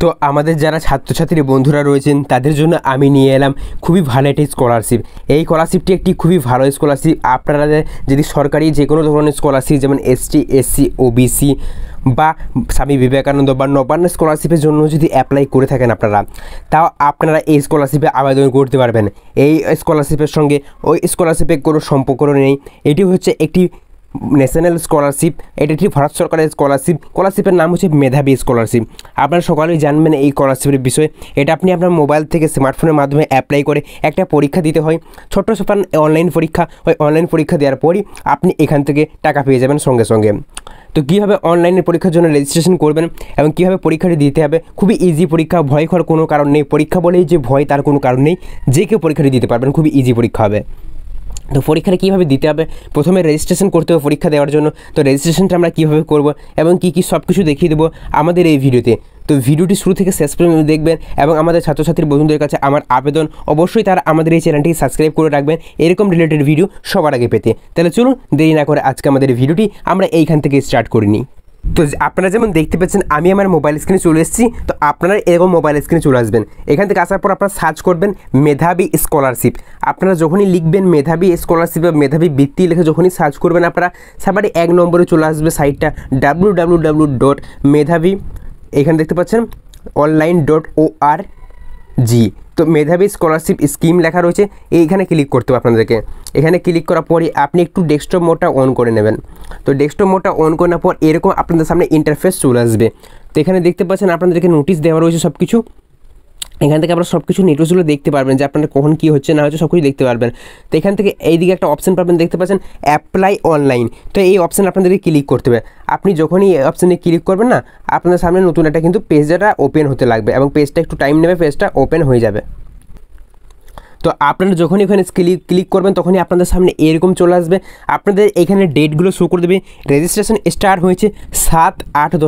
তো আমাদের যারা ছাত্রছাত্রী বন্ধুরা রয়েছেন, তাদের জন্য আমি নিয়ে এলাম খুবই ভালো একটি স্কলারশিপ এই স্কলারশিপটি একটি খুবই ভালো স্কলারশিপ আপনারা যদি সরকারি যে কোনো ধরনের স্কলারশিপ যেমন এসটি এসসি ওবিসি বা স্বামী বিবেকানন্দ বা নবান্ন স্কলারশিপের জন্য যদি অ্যাপ্লাই করে থাকেন আপনারা, তাও আপনারা এই স্কলারশিপে আবেদন করতে পারবেন। এই স্কলারশিপের সঙ্গে ওই স্কলারশিপের কোনো সম্পর্ক নেই। এটি হচ্ছে একটি ন্যাশনাল স্কলারশিপ এটা একটি ভারত সরকারের স্কলারশিপ স্কলারশিপের নাম হচ্ছে মেধাবী স্কলারশিপ আপনারা সকলেই জানবেন এই স্কলারশিপের বিষয়ে। এটা আপনি আপনার মোবাইল থেকে স্মার্টফোনের মাধ্যমে অ্যাপ্লাই করে একটা পরীক্ষা দিতে হয়। ছোট্ট সোপান অনলাইন পরীক্ষা, ওই অনলাইন পরীক্ষা দেওয়ার পরই আপনি এখান থেকে টাকা পেয়ে যাবেন সঙ্গে সঙ্গে। তো কীভাবে অনলাইনে পরীক্ষার জন্য রেজিস্ট্রেশন করবেন এবং কীভাবে পরীক্ষাটি দিতে হবে? খুবই ইজি পরীক্ষা, ভয় করার কোনো কারণ নেই। পরীক্ষা বলেই যে ভয়, তার কোনো কারণ নেই। যে কেউ পরীক্ষাটি দিতে পারবেন, খুবই ইজি পরীক্ষা হবে। তো পরীক্ষাটা কীভাবে দিতে হবে? প্রথমে রেজিস্ট্রেশন করতে হবে পরীক্ষা দেওয়ার জন্য। তো রেজিস্ট্রেশনটা আমরা কীভাবে করব এবং কী কী সব কিছু দেখিয়ে দেবো আমাদের এই ভিডিওতে। তো ভিডিওটি শুরু থেকে শেষ পর্যন্ত দেখবেন এবং আমাদের ছাত্রছাত্রীর বন্ধুদের কাছে আমার আবেদন অবশ্যই তারা আমাদের এই চ্যানেলটিকে সাবস্ক্রাইব করে রাখবেন। এরকম রিলেটেড ভিডিও সবার আগে পেতে। তাহলে চলুন দেরি না করে আজকে আমাদের ভিডিওটি আমরা এইখান থেকে স্টার্ট করে নিই। তো আপনারা যেমন দেখতে পাচ্ছেন, আমি আমার মোবাইল স্ক্রিনে চলে এসেছি, তো আপনারা এরকম মোবাইল স্ক্রিনে চলে আসবেন। এখান থেকে আসার পর আপনারা সার্চ করবেন মেধাবী স্কলারশিপ আপনারা যখনই লিখবেন মেধাবী স্কলারশিপ বা মেধাবী বৃত্তি লিখে যখনই সার্চ করবেন আপনারা, সবারই এক নম্বরে চলে আসবে সাইটটা ডাব্লু ডাব্লু ডাব্লু ডট মেধাবী এখানে দেখতে পাচ্ছেন অনলাইন ডট ও আর জি তো মেধাবী স্কলারশিপ স্কিম লেখা রয়েছে, এইখানে ক্লিক করতে হবে আপনাদেরকে। এখানে ক্লিক করার পরই আপনি একটু ডেস্কটপ মোডটা অন করে নেবেন। তো ডেস্কটপ মোডটা অন করার পর এরকম আপনাদের সামনে ইন্টারফেস চলে আসবে। তো এখানে দেখতে পাচ্ছেন আপনাদেরকে নোটিশ দেওয়া রয়েছে সব কিছু এখান থেকে আপনারা সব কিছু নিউজগুলো দেখতে পারবেন যে আপনার কখন কী হচ্ছে, না হচ্ছে সব কিছু দেখতে পারবেন। তো এখান থেকে এইদিকে একটা অপশান পাবেন, দেখতে পাচ্ছেন অ্যাপ্লাই অনলাইন তো এই অপশান আপনাদেরকে ক্লিক করতে হবে। আপনি যখনই এই অপশানে ক্লিক করবেন না, আপনাদের সামনে নতুন একটা কিন্তু পেজটা ওপেন হতে লাগবে এবং পেজটা একটু টাইম নেবে পেজটা ওপেন হয়ে যাবে। তো আপনারা যখনই এখানে ক্লিক ক্লিক করবেন, তখনই আপনাদের সামনে এরকম চলে আসবে। আপনাদের এখানে ডেটগুলো শো করে দেবে। রেজিস্ট্রেশন স্টার্ট হয়েছে সাত আট দু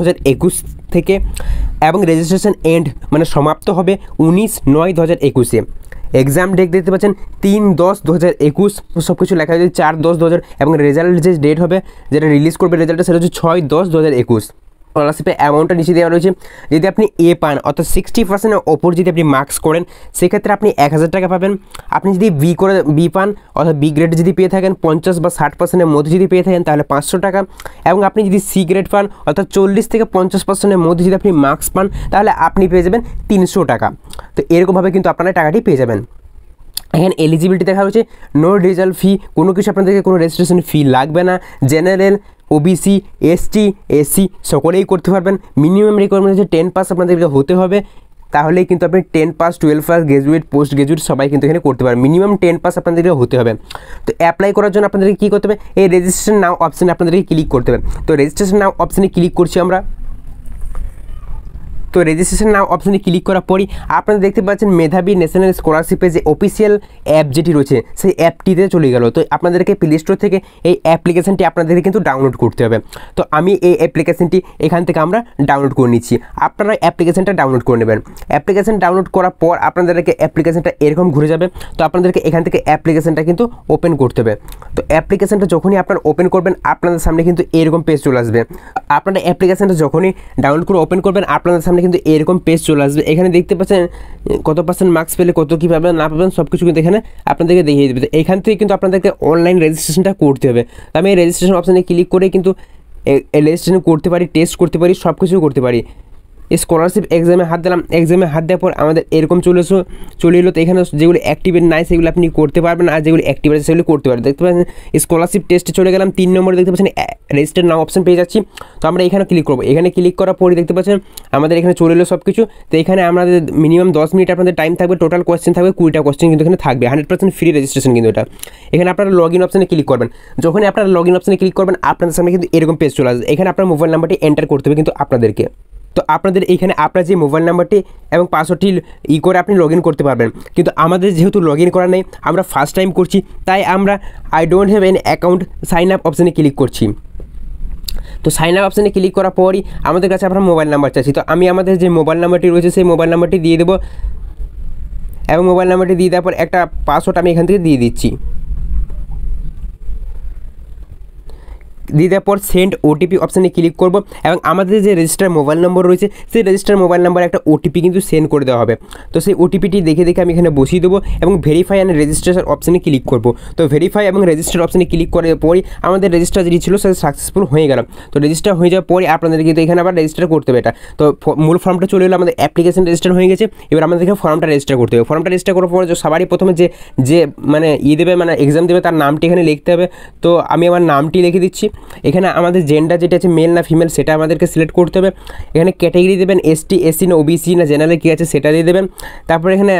থেকে। এবং রেজিস্ট্রেশন এন্ড মানে সমাপ্ত হবে উনিশ নয় দু হাজার একুশে। এক্সাম ডেট দেখতে পাচ্ছেন তিন দশ দু হাজার একুশ সব কিছু লেখা হয়েছে চার দশ দু হাজার এবং রেজাল্ট যে ডেট হবে, যেটা রিলিজ করবে রেজাল্টটা সেটা হচ্ছে ছয় দশ দু হাজার একুশ। স্কলারশিপের অ্যামাউন্টটা নিচে দেওয়া রয়েছে। যদি আপনি এ পান, অর্থাৎ সিক্সটি পার্সেন্টের ওপর যদি আপনি মার্কস করেন, সেক্ষেত্রে আপনি এক হাজার টাকা পাবেন। আপনি যদি বি করে বি পান, অর্থাৎ বি গ্রেড যদি পেয়ে থাকেন, পঞ্চাশ বা ষাট পার্সেন্টের মধ্যে যদি পেয়ে থাকেন, তাহলে পাঁচশো টাকা। এবং আপনি যদি সি গ্রেড পান, অর্থাৎ চল্লিশ থেকে পঞ্চাশ পার্সেন্টের মধ্যে যদি আপনি মার্কস পান, তাহলে আপনি পেয়ে যাবেন তিনশো টাকা। তো এরকমভাবে কিন্তু আপনারা টাকাটি পেয়ে যাবেন। এখানে এলিজিবিলিটি দেখা হচ্ছে নো রেজাল্ট ফি কোনো কিছু আপনাদেরকে কোনো রেজিস্ট্রেশন ফি লাগবে না। জেনারেল ওবিসি এসটি এসসি সকলেই করতে পারবেন। মিনিমাম রিকোয়ারমেন্ট হচ্ছে টেন পাস আপনাদেরকে হতে হবে। তাহলেই কিন্তু আপনি ten pass twelve pass graduate post graduate সবাই কিন্তু এখানে করতে পারেন মিনিমাম টেন পাস আপনাদেরকে হতে হবে। তো অ্যাপ্লাই করার জন্য আপনাদেরকে কী করতে হবে? এই রেজিস্ট্রেশন নাও অপশানে আপনাদেরকে ক্লিক করতে হবে। তো রেজিস্ট্রেশন নাও অপশানে ক্লিক করছি আমরা। তো রেজিস্ট্রেশন নাও অপশানে ক্লিক করার পরই আপনারা দেখতে পাচ্ছেন মেধাবী ন্যাশনাল স্কলারশিপের যে অফিসিয়াল অ্যাপ যেটি রয়েছে, সেই অ্যাপটিতে চলে গেল। তো আপনাদেরকে প্লে স্টোর থেকে এই অ্যাপ্লিকেশানটি আপনাদেরকে কিন্তু ডাউনলোড করতে হবে। তো আমি এই অ্যাপ্লিকেশানটি এখান থেকে আমরা ডাউনলোড করে নিচ্ছি। আপনারা অ্যাপ্লিকেশানটা ডাউনলোড করে নেবেন। অ্যাপ্লিকেশান ডাউনলোড করার পর আপনাদেরকে অ্যাপ্লিকেশানটা এরকম ঘুরে যাবে। তো আপনাদেরকে এখান থেকে অ্যাপ্লিকেশানটা কিন্তু ওপেন করতে হবে। তো অ্যাপ্লিকেশানটা যখনই আপনারা ওপেন করবেন, আপনাদের সামনে কিন্তু এরকম পেজ চলে আসবে। আপনারা অ্যাপ্লিকেশানটা যখনই ডাউনলোড করে ওপেন করবেন, আপনাদের সামনে কিন্তু এরকম পেজ চলে আসবে। এখানে দেখতে পাচ্ছেন, কত পার্সেন্ট মার্কস পেলে কত কী পাবেন না পাবেন সব কিছু কিন্তু এখানে আপনাদেরকে দেখিয়ে দেবে। তো এখান থেকে কিন্তু আপনাদেরকে অনলাইন রেজিস্ট্রেশনটা করতে হবে। আমি এই রেজিস্ট্রেশন অপশানে ক্লিক করে কিন্তু রেজিস্ট্রেশন করতে পারি টেস্ট করতে পারি সব কিছু করতে পারি। স্কলারশিপ এক্সামে হাত দিলাম। এক্সামে হাত দেওয়ার পর আমাদের এরকম চলে এসো, চলে এলো তো এখানে যেগুলো অ্যাক্টিভেট নাই সেগুলো আপনি করতে পারবেন আর যেগুলো অ্যাক্টিভ আছে সেগুলো করতে পারবেন। দেখতে পাচ্ছেন স্কলারশিপ টেস্টে চলে গেলাম, তিন নম্বরে দেখতে পাচ্ছেন রেজিস্টার নাম অপশন পেয়ে যাচ্ছি। তো আমরা এখানে ক্লিক করব। এখানে ক্লিক করার পরে দেখতে পাচ্ছেন, আমাদের এখানে চলে এলো সব কিছু তো এখানে আমাদের মিনিমাম দশ মিনিট আপনাদের টাইম থাকবে টোটাল কোয়েশ্চেন থাকবে, কুড়িটা কোয়েশ্চেন কিন্তু এখানে থাকবে। হান্ড্রেড পার্সেন্ট ফ্রি রেজিস্ট্রেশন কিন্তু এটা। এখানে আপনারা লগ ইন অপশানে ক্লিক করবেন। যখনই আপনারা লগ ইন অপশানে ক্লিক করবেন, আপনাদের সামনে কিন্তু এরকম পেজ চলে আসবে। এখানে আপনার মোবাইল নাম্বারটি এন্টার করতে হবে কিন্তু আপনাদেরকে। তো আপনাদের এইখানে আপনার যে মোবাইল নাম্বারটি এবং পাসওয়ার্ডটি ই করে আপনি লগ করতে পারবেন। কিন্তু আমাদের যেহেতু লগ ইন করা নেই, আমরা ফার্স্ট টাইম করছি, তাই আমরা I don't have an account sign up অপশানে ক্লিক করছি। তো সাইন আপ অপশানে ক্লিক করার পরই আমাদের কাছে আপনার মোবাইল নাম্বার চাচ্ছি তো আমি আমাদের যে মোবাইল নাম্বারটি রয়েছে, সেই মোবাইল নাম্বারটি দিয়ে দেবো। এবং মোবাইল নাম্বারটি দিয়ে দেওয়ার পর একটা পাসওয়ার্ড আমি এখান থেকে দিয়ে দিচ্ছি। দিয়ে দেওয়ার পর সেন্ড ওটিপি অপশানে ক্লিক করব এবং আমাদের যে রেজিস্টার মোবাইল নম্বর রয়েছে, সেই রেজিস্টার মোবাইল নাম্বারে একটা ওটিপি কিন্তু সেন্ড করে দেওয়া হবে। তো সেই ওটিপিটি দেখে দেখে আমি এখানে বসিয়ে দেবো এবং ভেরিফাই অ্যান্ড রেজিস্ট্রেশন অপশানে ক্লিক করব। তো ভেরিফাই এবং রেজিস্টার অপশানে ক্লিক করার পরই আমাদের রেজিস্টার যেটি ছিল, সেটা সাকসেসফুল হয়ে গেল। তো রেজিস্টার হয়ে যাওয়ার পরে আপনাদের কিন্তু এখানে আবার রেজিস্টার করতে হবে এটা। তো মূল ফর্মটা চলে এলো, আমাদের অ্যাপ্লিকেশন রেজিস্টার হয়ে গেছে। এবার আমাদেরকে ফর্মটা রেজিস্টার করতে হবে। ফর্মটা রেজিস্টার করার পরে সবারই প্রথমে যে যে মানে ই দেবে মানে এক্সাম দেবে, তার নামটি এখানে লিখতে হবে। তো আমি আমার নামটি লিখে দিচ্ছি। এখানে আমাদের জেন্ডার যেটা আছে মেল না ফিমেল সেটা আমাদেরকে সিলেক্ট করতে হবে। এখানে ক্যাটাগরি দেবেন এসটি এসসি না ওবিসি না জেনারেল কী আছে, সেটা দিয়ে দেবেন। তারপরে এখানে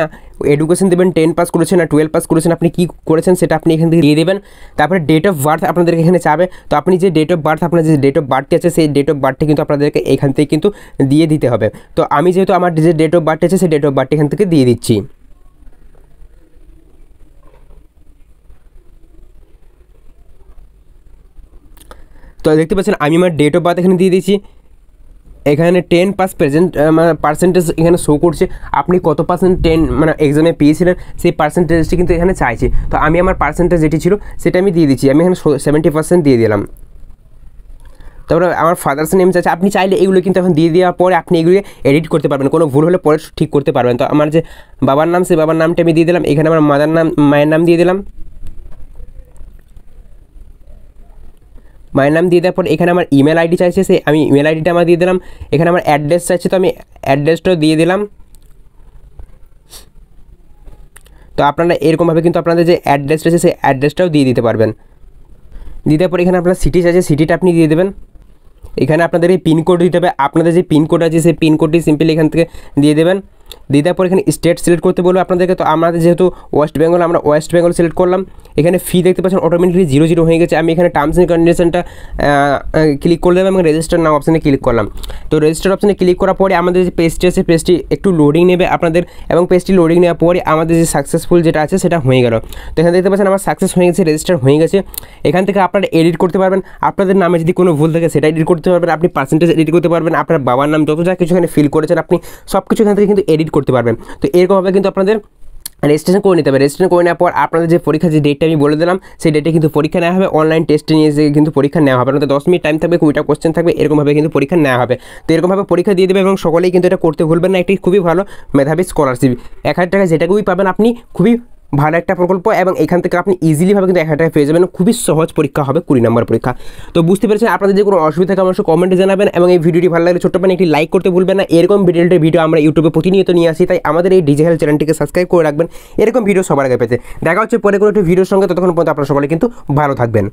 এডুকেশন দেবেন টেন পাস করেছেন না টুয়েলভ পাস করেছেন, আপনি কী করেছেন সেটা আপনি এখান থেকে দিয়ে দেবেন। তারপরে ডেট অফ বার্থ আপনাদেরকে এখানে চাবে। তো আপনি যে ডেট অফ বার্থ আপনার যে ডেট অফ বার্থটি আছে, সেই ডেট অফ বার্থটি কিন্তু আপনাদেরকে এখান থেকে কিন্তু দিয়ে দিতে হবে। তো আমি যেহেতু আমার যে ডেট অফ বার্থ আছে, সেই ডেট অফ বার্থটি এখান থেকে দিয়ে দিচ্ছি। তো দেখতে পাচ্ছেন, আমি আমার ডেট অফ বার্থ এখানে দিয়ে দিয়েছি। এখানে টেন পাস প্রেজেন্ট মানে পার্সেন্টেজ এখানে শো করছে। আপনি কত পার্সেন্ট টেন মানে এক্সামে পেয়েছিলেন, সেই পার্সেন্টেজটি কিন্তু এখানে চাইছে। তো আমি আমার পার্সেন্টেজ যেটি ছিল, সেটা আমি দিয়ে দিচ্ছি। আমি এখানে সেভেন্টি পার্সেন্ট দিয়ে দিলাম। তারপরে আমার ফাদার্স নেম চাইছে। আপনি চাইলে এগুলো কিন্তু এখন দিয়ে দেওয়ার পরে আপনি এগুলো এডিট করতে পারবেন। কোনো ভুল হলে পরে ঠিক করতে পারবেন। তো আমার যে বাবার নাম, সেই বাবার নামটা আমি দিয়ে দিলাম। এখানে আমার মাদার নাম, মায়ের নাম দিয়ে দিলাম। মায়ের নাম দিয়ে দেওয়ার পর এখানে আমার ইমেল আইডি চাইছে, সে আমি ইমেল আইডিটা আমার দিয়ে দিলাম। এখানে আমার অ্যাড্রেস চাইছে, তো আমি অ্যাড্রেসটাও দিয়ে দিলাম। তো আপনারা এরকমভাবে কিন্তু আপনাদের যে অ্যাড্রেস রয়েছে, সেই অ্যাড্রেসটাও দিয়ে দিতে পারবেন। দিয়ে দেওয়ার পর এখানে আপনার সিটি চাইছে সিটিটা আপনি দিয়ে দেবেন। এখানে আপনাদের এই পিনকোড দিতে হবে। আপনাদের যে পিনকোড আছে, সেই পিনকোডটি সিম্পলি এখান থেকে দিয়ে দেবেন। দিয়ে দেওয়ার পর এখানে স্টেট সিলেক্ট করতে বলব আপনাদেরকে। তো আমাদের যেহেতু ওয়েস্ট বেঙ্গল আমরা ওয়েস্ট বেঙ্গল সিলেক্ট করলাম। এখানে ফি দেখতে পাচ্ছেন অটোমেটিকলি জিরো জিরো হয়ে গেছে। আমি এখানে টার্মস অ্যান্ড কন্ডিশনটা ক্লিক করলাম এবং রেজিস্টার নাম অপশানে ক্লিক করলাম। তো রেজিস্টার অপশানে ক্লিক করার পরে আমাদের যে পেজটি আছে পেজটি একটু লোডিং নেবে আপনাদের এবং পেজটি লোডিং নেওয়ার পরে আমাদের যে সাকসেসফুল যেটা আছে সেটা হয়ে গেল। তো এখানে দেখতে পাচ্ছেন আমার সাকসেস হয়ে গেছে রেজিস্টার হয়ে গেছে। এখান থেকে আপনারা এডিট করতে পারবেন। আপনাদের নামে যদি কোনো ভুল থাকে সেটা এডিট করতে পারবেন। আপনি পার্সেন্টেজ এডিট করতে পারবেন। আপনার বাবার নাম যত যা কিছু এখানে ফিল করেছেন আপনি সব কিছু এখান থেকে কিন্তু এডিট করতে পারবেন। তো এরকমভাবে কিন্তু আপনাদের রেজিস্ট্রেশন করে নিতে হবে। রেজিস্ট্রেশন করে নেওয়ার পর আপনাদের যে পরীক্ষা যে ডেটটা আমি বলে দিলাম, সেই ডেটে কিন্তু পরীক্ষা নেওয়া হবে। অনলাইন টেস্টে নিয়ে এসে কিন্তু পরীক্ষা নেওয়া হবে। আপনাদের দশ মিনিট টাইম থাকবে, কুড়িটা কোশ্চেন থাকবে, এরকমভাবে কিন্তু পরীক্ষা নেওয়া হবে। তো এরকমভাবে পরীক্ষা দিয়ে দেবে এবং সকলেই কিন্তু এটা করতে ভুলবেন না। একটি খুবই ভালো মেধাবী স্কলারশিপ এক হাজার টাকা যেটাকেই পাবেন আপনি, খুবই ভালো একটা প্রকল্প এবং এখান থেকে আপনি ইজিলিভাবে কিন্তু এক হাজার টাকা পেয়ে যাবেন। খুবই সহজ পরীক্ষা হবে, কুড়ি নম্বর পরীক্ষা। তো বুঝতে পেরেছেন, আপনাদের যে কোনো অসুবিধা থাকে অবশ্যই কমেন্টে জানাবেন এবং এই ভিডিওটি ভালো লাগলে ছোট্ট একটি লাইক করতে ভুলবেন না। এরকম ভিডিওটির ভিডিও আমরা ইউটিউবে প্রতিনিয়ত নিয়ে আসি, তাই আমাদের এই ডিজিটাল চ্যানেলটিকে সাবস্ক্রাইব করে রাখবেন। এরকম ভিডিও সবার আগে পেতে। দেখা হচ্ছে পরে কোনো একটি ভিডিওর সঙ্গে, ততক্ষণ পর্যন্ত আপনারা সকলে কিন্তু ভালো থাকবেন।